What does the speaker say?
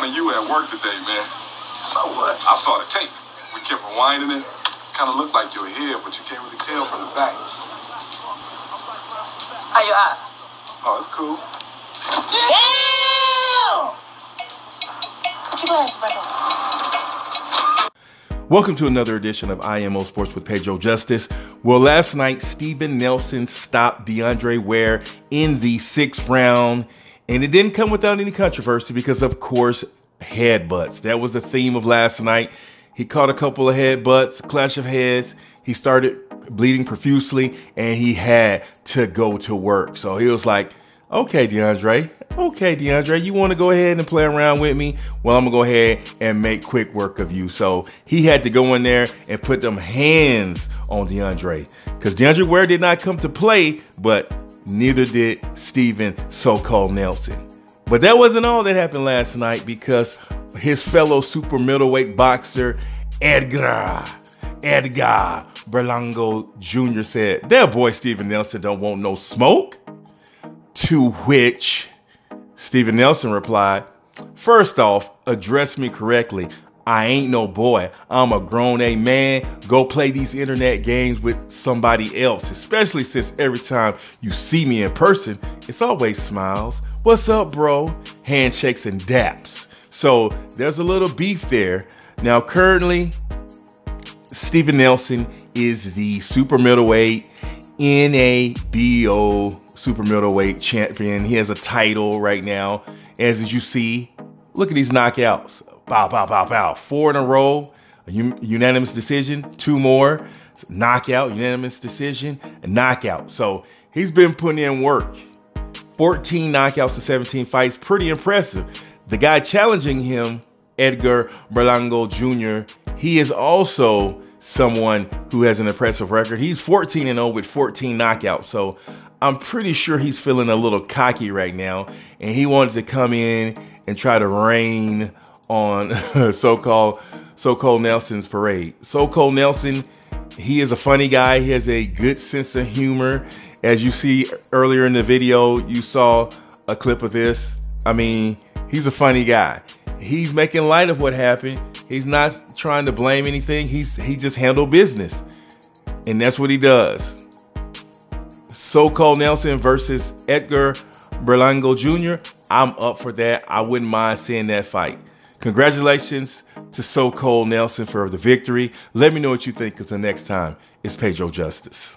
down on you at work today, man. So what? I saw the tape. We kept rewinding it. Kind of looked like you were here, but you can't really tell from the back. How you at? Oh, it's cool. Damn! Put your glasses back on. Welcome to another edition of IMO Sports with Pedro Justice. Well, last night, Steven Nelson stopped DeAndre Ware in the sixth round, and it didn't come without any controversy because, of course, headbutts. That was the theme of last night. He caught a couple of headbutts, clash of heads. He started bleeding profusely, and he had to go to work. So he was like, okay, DeAndre, okay, DeAndre, you want to go ahead and play around with me? Well, I'm going to go ahead and make quick work of you. So he had to go in there and put them hands on DeAndre because DeAndre Ware did not come to play, but neither did Steven So Cold Nelson. But that wasn't all that happened last night because his fellow super middleweight boxer, Edgar, Edgar Berlanga Jr. said, that boy Steven Nelson don't want no smoke. To which Steven Nelson replied, First off, address me correctly. I ain't no boy. I'm a grown A man. Go play these internet games with somebody else, especially since every time you see me in person, it's always smiles. What's up, bro? Handshakes and daps. So there's a little beef there. Now, currently, Steven Nelson is the super middleweight NABO super middleweight champion. He has a title right now. As you see, look at these knockouts. Bow, bow, bow, bow. Four in a row, a unanimous decision, two more, knockout, unanimous decision, a knockout. So he's been putting in work. 14 knockouts to 17 fights, pretty impressive. The guy challenging him, Edgar Berlanga Jr., he is also someone who has an impressive record. He's 14 and 0 with 14 knockouts. So I'm pretty sure he's feeling a little cocky right now. And he wanted to come in and try to rain on So Cold so-called Nelson's parade. So Cold Nelson, he is a funny guy. He has a good sense of humor. As you see earlier in the video, you saw a clip of this. I mean, he's a funny guy. He's making light of what happened. He's not trying to blame anything. He's he just handled business. And that's what he does. So Cold Nelson versus Edgar Berlanga Jr. I'm up for that. I wouldn't mind seeing that fight. Congratulations to So Cold Nelson for the victory. Let me know what you think because the next time it's Pedro Justice.